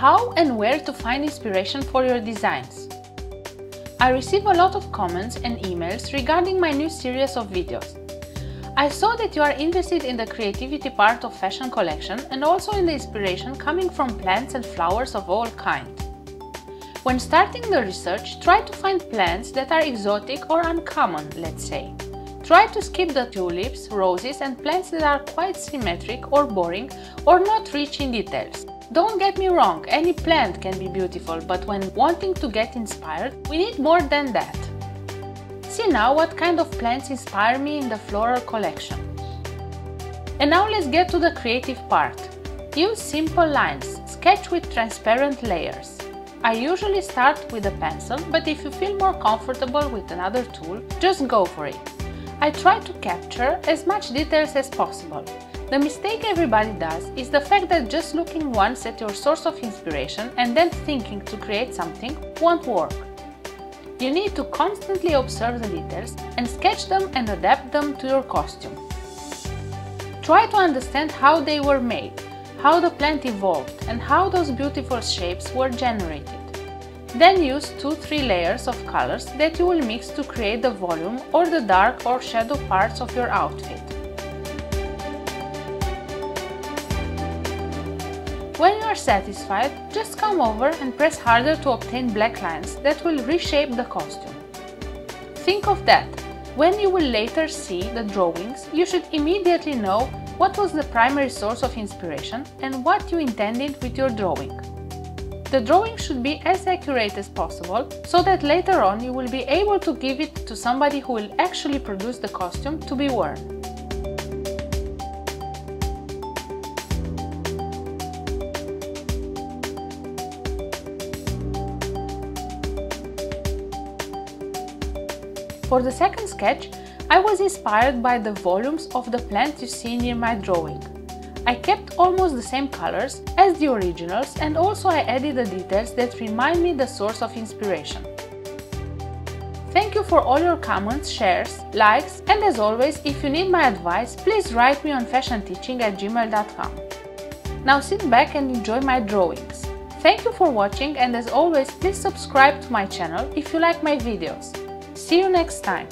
how and where to find inspiration for your designs. I receive a lot of comments and emails regarding my new series of videos. I saw that you are interested in the creativity part of fashion collection and also in the inspiration coming from plants and flowers of all kinds. When starting the research, try to find plants that are exotic or uncommon, let's say. Try to skip the tulips, roses and plants that are quite symmetric or boring or not rich in details. Don't get me wrong, any plant can be beautiful, but when wanting to get inspired, we need more than that. See now what kind of plants inspire me in the floral collection. And now let's get to the creative part. Use simple lines, sketch with transparent layers. I usually start with a pencil, but if you feel more comfortable with another tool, just go for it. I try to capture as much details as possible. The mistake everybody does is the fact that just looking once at your source of inspiration and then thinking to create something won't work. You need to constantly observe the details and sketch them and adapt them to your costume. Try to understand how they were made, how the plant evolved and how those beautiful shapes were generated. Then use 2-3 layers of colors that you will mix to create the volume or the dark or shadow parts of your outfit. When you are satisfied, just come over and press harder to obtain black lines that will reshape the costume. Think of that. When you will later see the drawings, you should immediately know what was the primary source of inspiration and what you intended with your drawing. The drawing should be as accurate as possible so that later on you will be able to give it to somebody who will actually produce the costume to be worn. For the second sketch, I was inspired by the volumes of the plant you see near my drawing. I kept almost the same colors as the originals and also I added the details that remind me the source of inspiration. Thank you for all your comments, shares, likes and as always, if you need my advice, please write me on fashionteaching at gmail.com. Now sit back and enjoy my drawings. Thank you for watching and as always, please subscribe to my channel if you like my videos. See you next time!